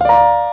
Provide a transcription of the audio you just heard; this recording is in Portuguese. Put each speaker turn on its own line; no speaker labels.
Música